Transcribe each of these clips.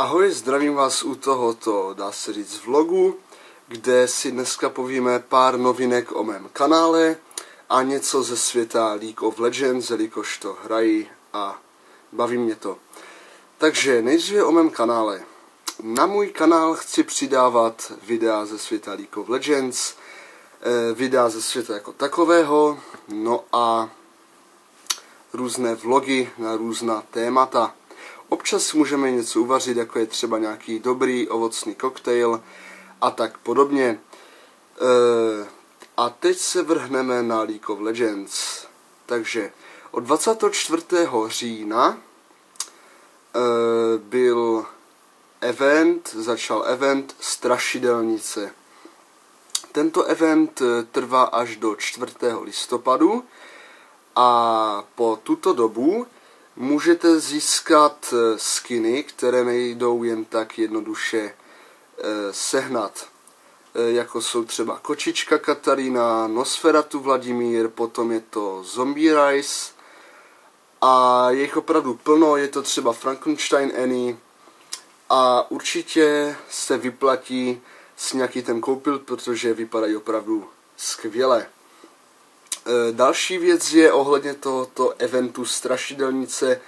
Ahoj, zdravím vás u tohoto, dá se říct, vlogu, kde si dneska povíme pár novinek o mém kanále a něco ze světa League of Legends, jelikož to hrají a baví mě to. Takže nejdříve o mém kanále. Na můj kanál chci přidávat videa ze světa League of Legends, eh, videa ze světa jako takového, no a různé vlogy na různá témata. Občas můžeme něco uvařit, jako je třeba nějaký dobrý ovocný koktejl a tak podobně. E, a teď se vrhneme na League of Legends. Takže od 24. října e, byl event, začal event Strašidelnice. Tento event e, trvá až do 4. listopadu a po tuto dobu můžete získat eh, skiny, které nejdou jen tak jednoduše eh, sehnat. Eh, jako jsou třeba Kočička Katarína, Nosferatu Vladimír, potom je to Zombie Rice a je jich opravdu plno, je to třeba Frankenstein Annie a určitě se vyplatí s nějaký ten koupil, protože vypadají opravdu skvěle. E, další věc je ohledně tohoto eventu Strašidelnice,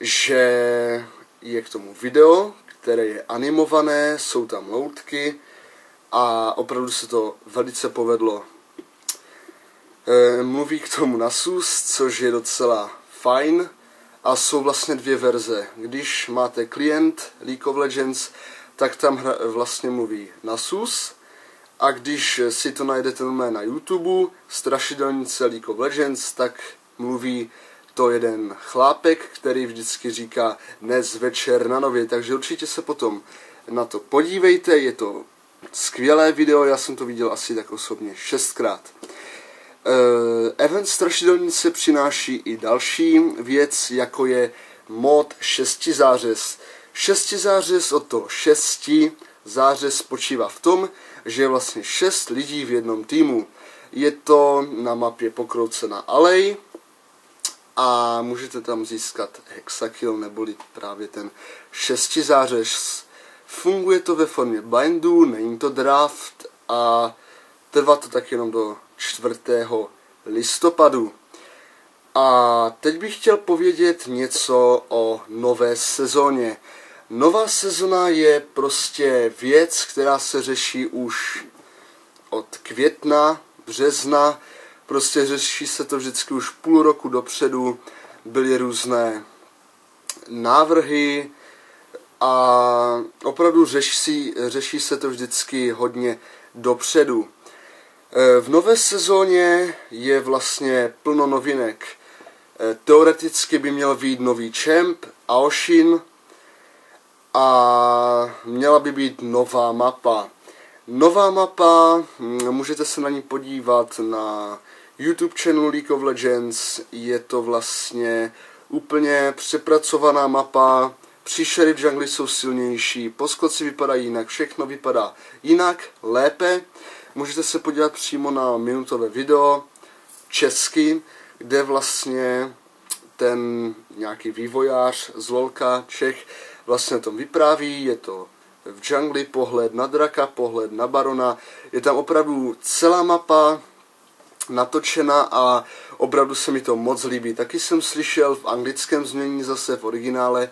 že je k tomu video, které je animované, jsou tam loutky a opravdu se to velice povedlo. E, mluví k tomu Nasus, což je docela fajn a jsou vlastně dvě verze. Když máte klient League of Legends, tak tam vlastně mluví Nasus a když si to najdete na YouTube, Strašidelnice League of Legends, tak mluví to jeden chlápek, který vždycky říká dnes večer na nově, takže určitě se potom na to podívejte, je to skvělé video, já jsem to viděl asi tak osobně šestkrát. Uh, event Strašidelnice přináší i další věc, jako je mod šestizářez. Šestizářez od toho šesti zářez spočívá v tom, že je vlastně šest lidí v jednom týmu. Je to na mapě pokroucená alej a můžete tam získat hexakill neboli právě ten šestizářez. Funguje to ve formě bindu, není to draft a trvá to tak jenom do 4. listopadu. A teď bych chtěl povědět něco o nové sezóně. Nová sezona je prostě věc, která se řeší už od května, března, prostě řeší se to vždycky už půl roku dopředu, byly různé návrhy a opravdu řeší, řeší se to vždycky hodně dopředu. E, v nové sezóně je vlastně plno novinek. E, teoreticky by měl být nový champ, Aoshin, a měla by být nová mapa. Nová mapa, hm, můžete se na ní podívat na YouTube channel League of Legends, je to vlastně úplně přepracovaná mapa, příšery v džungli jsou silnější, poskoci vypadají jinak, všechno vypadá jinak, lépe. Můžete se podívat přímo na minutové video česky, kde vlastně ten nějaký vývojář z Lolka Čech vlastně tom vypráví, je to v džungli pohled na draka, pohled na barona, je tam opravdu celá mapa natočena a opravdu se mi to moc líbí. Taky jsem slyšel v anglickém změní zase v originále,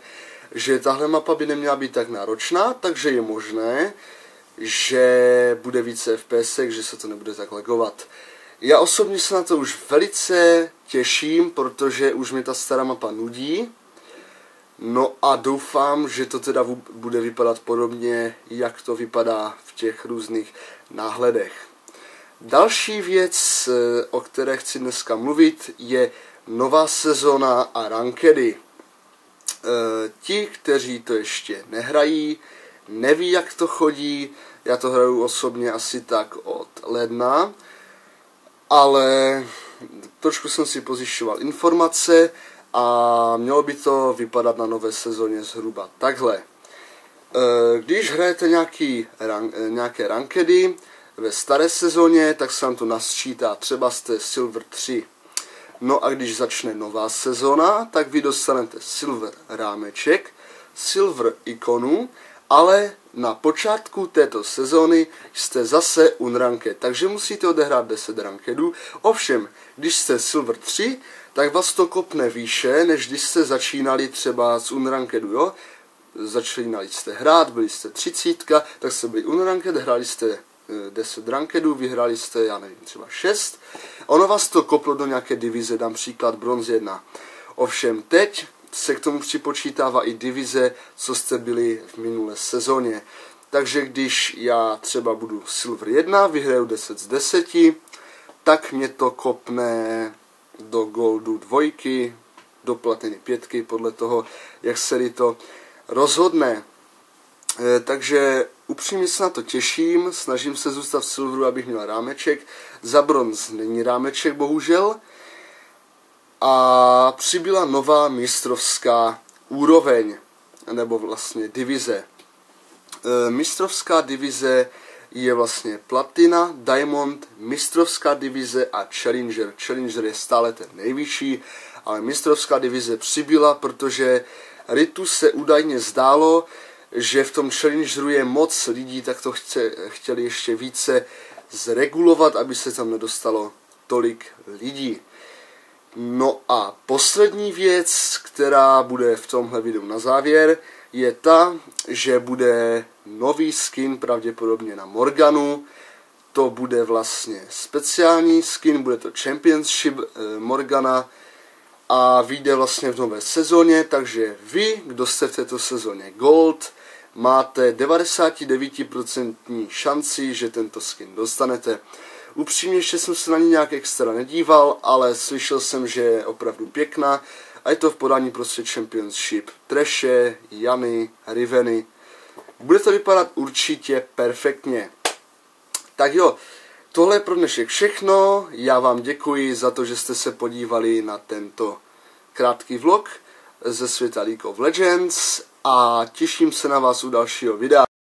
že tahle mapa by neměla být tak náročná, takže je možné, že bude více FPS, že se to nebude tak legovat. Já osobně se na to už velice těším, protože už mi ta stará mapa nudí, No a doufám, že to teda bude vypadat podobně, jak to vypadá v těch různých náhledech. Další věc, eh, o které chci dneska mluvit, je nová sezona a rankedy. Eh, ti, kteří to ještě nehrají, neví, jak to chodí, já to hraju osobně asi tak od ledna, ale trošku jsem si pozjišťoval informace, a mělo by to vypadat na nové sezóně zhruba takhle. E, když hrajete nějaký, e, nějaké rankedy ve staré sezóně, tak se vám to nasčítá, třeba jste Silver 3. No a když začne nová sezóna, tak vy dostanete Silver rámeček, silver ikonu, ale na počátku této sezóny jste zase unranked, takže musíte odehrát 10 rankedů. Ovšem, když jste Silver 3, tak vás to kopne výše, než když jste začínali třeba z unrankedu, jo? Začínali jste hrát, byli jste 30, tak jste byli unranked, hráli jste 10 eh, rankedů, vyhráli jste, já nevím, třeba 6. Ono vás to koplo do nějaké divize, dám příklad bronz 1. Ovšem teď se k tomu připočítává i divize, co jste byli v minulé sezóně. Takže když já třeba budu Silver 1, vyhraju 10 z 10, tak mě to kopne do Goldu dvojky, do platiny pětky, podle toho, jak se to rozhodne. E, takže upřímně se na to těším, snažím se zůstat v Silveru, abych měl rámeček. Za bronz není rámeček, bohužel a přibyla nová mistrovská úroveň, nebo vlastně divize. E, mistrovská divize je vlastně Platina, Diamond, mistrovská divize a Challenger. Challenger je stále ten nejvyšší, ale mistrovská divize přibyla, protože Ritu se údajně zdálo, že v tom Challengeru je moc lidí, tak to chce, chtěli ještě více zregulovat, aby se tam nedostalo tolik lidí. No a poslední věc, která bude v tomhle videu na závěr, je ta, že bude nový skin pravděpodobně na Morganu. To bude vlastně speciální skin, bude to Championship eh, Morgana a vyjde vlastně v nové sezóně, takže vy, kdo jste v této sezóně Gold, máte 99% šanci, že tento skin dostanete. Upřímně ještě jsem se na ní nějak extra nedíval, ale slyšel jsem, že je opravdu pěkná a je to v podání prostě Championship. Treše, Jany, Riveny. Bude to vypadat určitě perfektně. Tak jo, tohle je pro dnešek všechno. Já vám děkuji za to, že jste se podívali na tento krátký vlog ze světa League of Legends a těším se na vás u dalšího videa.